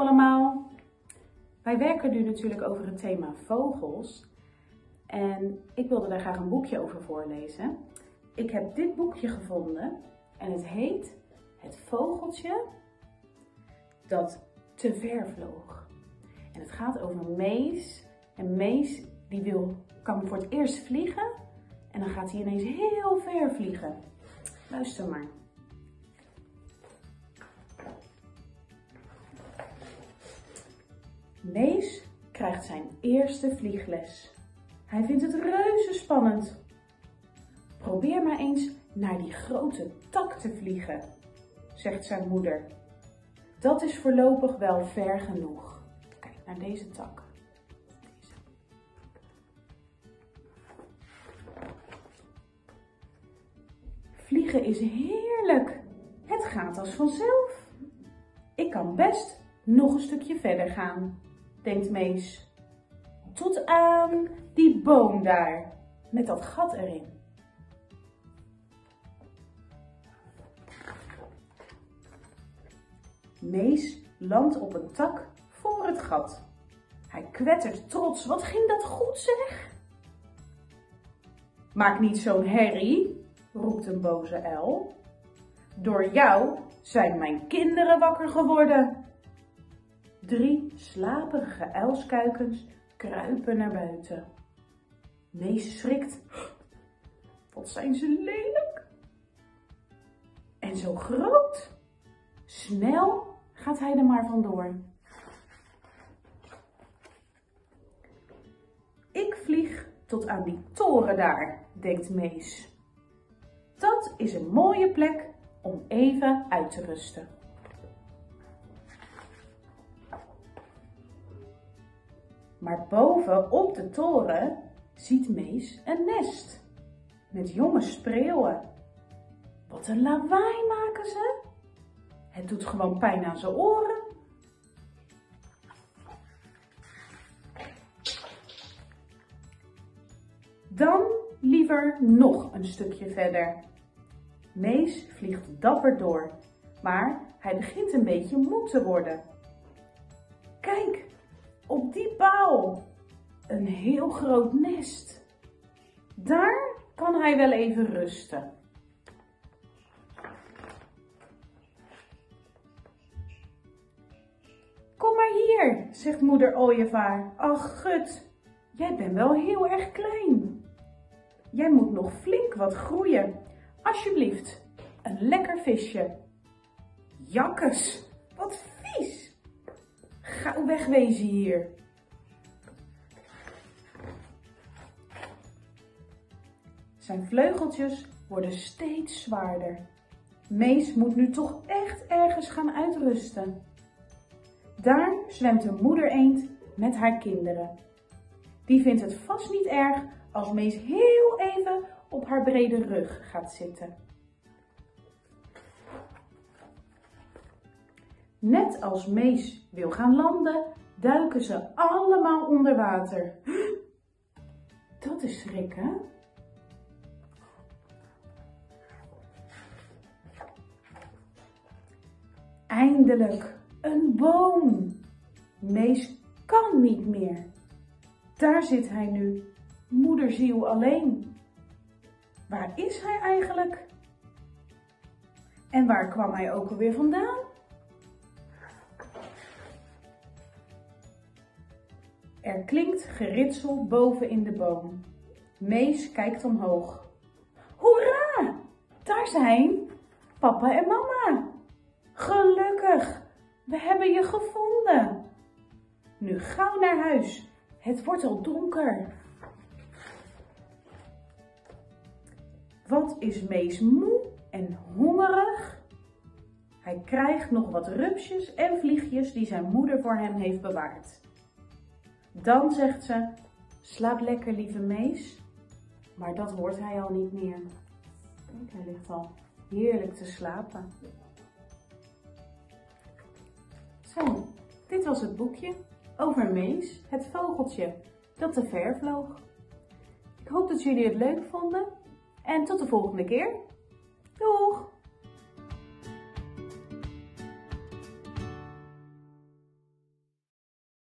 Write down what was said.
Allemaal! Wij werken nu natuurlijk over het thema vogels. En ik wilde daar graag een boekje over voorlezen. Ik heb dit boekje gevonden en het heet Het vogeltje dat te ver vloog. En het gaat over Mees. En Mees die wil, kan voor het eerst vliegen en dan gaat hij ineens heel ver vliegen. Luister maar. Mees krijgt zijn eerste vliegles. Hij vindt het reuze spannend. Probeer maar eens naar die grote tak te vliegen, zegt zijn moeder. Dat is voorlopig wel ver genoeg. Kijk naar deze tak. Deze. Vliegen is heerlijk. Het gaat als vanzelf. Ik kan best nog een stukje verder gaan denkt Mees. Tot aan die boom daar, met dat gat erin. Mees landt op een tak voor het gat. Hij kwettert trots. Wat ging dat goed zeg? Maak niet zo'n herrie, roept een boze uil. Door jou zijn mijn kinderen wakker geworden. Drie slaperige uilskuikens kruipen naar buiten. Mees schrikt. Wat zijn ze lelijk. En zo groot. Snel gaat hij er maar vandoor. Ik vlieg tot aan die toren daar, denkt Mees. Dat is een mooie plek om even uit te rusten. Maar boven op de toren ziet Mees een nest met jonge spreeuwen. Wat een lawaai maken ze. Het doet gewoon pijn aan zijn oren. Dan liever nog een stukje verder. Mees vliegt dapper door, maar hij begint een beetje moe te worden. Kijk, op die paal een heel groot nest. Daar kan hij wel even rusten. Kom maar hier, zegt moeder ooievaar. Ach, gut, jij bent wel heel erg klein. Jij moet nog flink wat groeien. Alsjeblieft, een lekker visje. Jakkes, wat vies. Gauw wegwezen hier. Zijn vleugeltjes worden steeds zwaarder. Mees moet nu toch echt ergens gaan uitrusten. Daar zwemt een moeder eend met haar kinderen. Die vindt het vast niet erg als Mees heel even op haar brede rug gaat zitten. Net als Mees wil gaan landen, duiken ze allemaal onder water. Dat is schrikken. Eindelijk, een boom. Mees kan niet meer. Daar zit hij nu, moederziel alleen. Waar is hij eigenlijk? En waar kwam hij ook alweer vandaan? Er klinkt geritsel boven in de boom. Mees kijkt omhoog. Hoera! Daar zijn papa en mama. Gelukkig, we hebben je gevonden. Nu gauw naar huis. Het wordt al donker. Wat is Mees moe en hongerig? Hij krijgt nog wat rupsjes en vliegjes die zijn moeder voor hem heeft bewaard. Dan zegt ze, slaap lekker lieve Mees. Maar dat hoort hij al niet meer. Kijk, hij ligt al heerlijk te slapen. Zo, dit was het boekje over Mees, het vogeltje dat te ver vloog. Ik hoop dat jullie het leuk vonden en tot de volgende keer. Doeg!